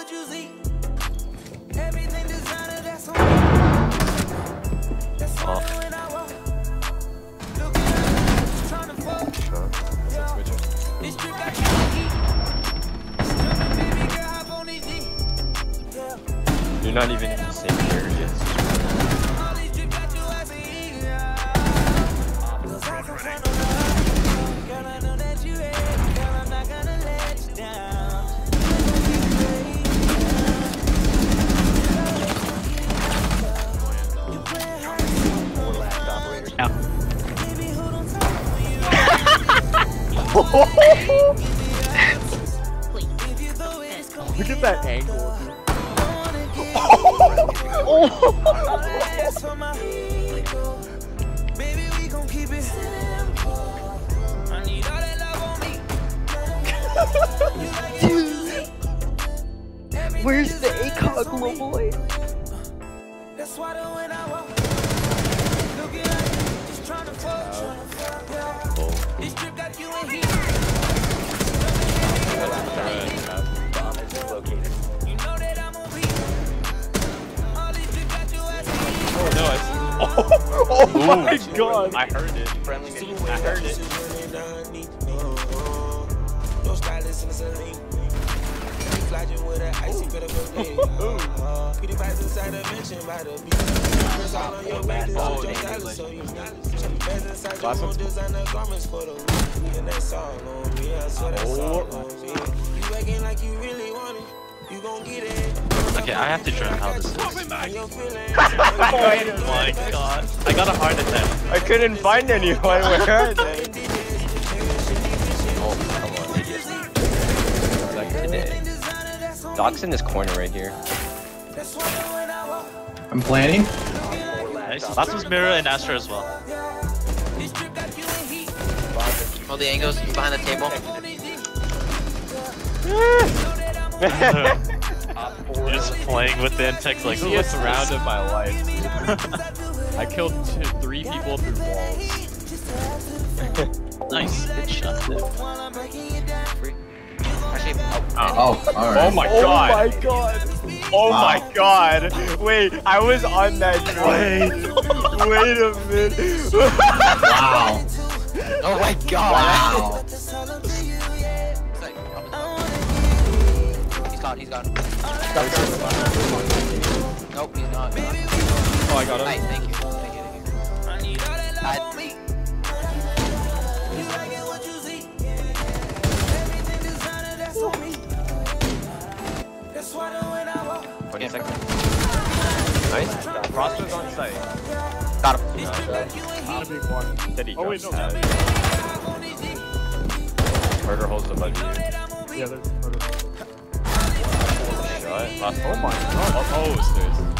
what you see. Everything designer, that's on That's why Off. when I walk, looking at trying to fuck. This trip got you on heat. Stomach, baby girl, hop on this D. Yeah. You're not even in the same area. It what you see. Everything Where's the designer, ACOG, that's little boy? That's why when I walk, heat. Oh no, I Oh my god. I heard it. Friendly I heard it. Your stylist in the saline. You fly you with an icy bit of a day. Pretty vibes inside the mansion by the beach. Chris all on your back, this Oh, is your they stylist, like- so you stylish. Bands inside your Last own one's- designer garments for the week. And that's all on me, I swear that's all Oh. on me. You acting like you really want it. You gon' get it. Okay, I have to try how this is. And your feelings. Oh my god. I got a heart attack. I couldn't find anyone. Where are they? Oh, come on, idiot. Like today. Doc's in this corner right here. That's why when I walk, I'm planning. Nice. Last was Mira and Astra as well. All the angles behind the table. Just playing with the Intex like He what's has surrounded my life. I killed two, three people through walls. Nice. Good shot. dude. Actually, Oh, Oh, oh alright. Oh my Oh god. my god. Oh Wow. my god. Wait, I was on that train. Wait a minute. Wow. Oh my god. Wow. He's gone, he's gone. Nope, he's not. Oh, I got him. Nice, thank you. Thank you, thank you. I, That's why the when I walk, 20 seconds. Nice. Frostro's on site. got him. this trip got you in heat. Big one. Said he Oh, wait, dropped no. out. Hop on this D. Murder holes above you. Yeah, there's murder. Shot. Last Oh my god. Oh, oh, stairs.